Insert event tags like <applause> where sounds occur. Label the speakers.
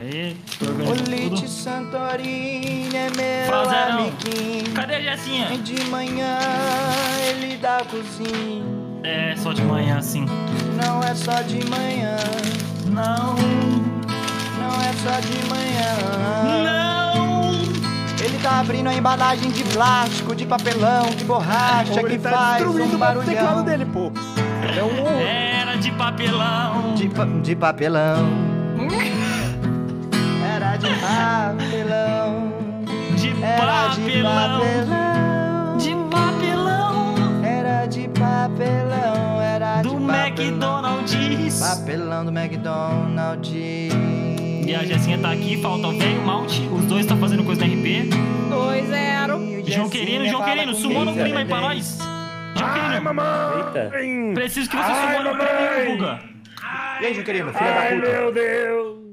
Speaker 1: Aí, tô organizando
Speaker 2: Olite
Speaker 1: tudo.
Speaker 2: Santorini é meu
Speaker 1: Fazerão.
Speaker 2: amiguinho.
Speaker 1: Cadê a Jessinha?
Speaker 2: E de manhã ele dá cozinha.
Speaker 1: É, só de manhã assim.
Speaker 2: Não é só de manhã,
Speaker 1: Não,
Speaker 2: não é só de manhã.
Speaker 1: não.
Speaker 2: Ele tá abrindo a embalagem de plástico, de papelão, de borracha
Speaker 3: Ou
Speaker 2: que
Speaker 3: ele tá
Speaker 2: faz
Speaker 3: destruindo
Speaker 2: um
Speaker 3: o
Speaker 2: barulhão.
Speaker 3: teclado dele, pô. É um.
Speaker 1: Era de papelão.
Speaker 2: De, pa- de papelão. <laughs> De papelão.
Speaker 1: De papelão.
Speaker 2: Era de papelão. Era
Speaker 1: Do
Speaker 2: de papelão.
Speaker 1: McDonald's.
Speaker 2: Papelão do McDonald's.
Speaker 1: E a Jessinha tá aqui, falta o velho Malt. Os dois tá fazendo coisa no RP.
Speaker 2: 2-0.
Speaker 1: Joquerino, Joquerino, sumou no clima aí pra nós.
Speaker 3: Ai,
Speaker 1: Joquerino,
Speaker 3: mamãe.
Speaker 1: preciso que você
Speaker 3: Ai,
Speaker 1: sumou no clima, Guga.
Speaker 2: E aí, Joquerino, filha da
Speaker 3: Ai,
Speaker 2: puta?
Speaker 3: meu Deus.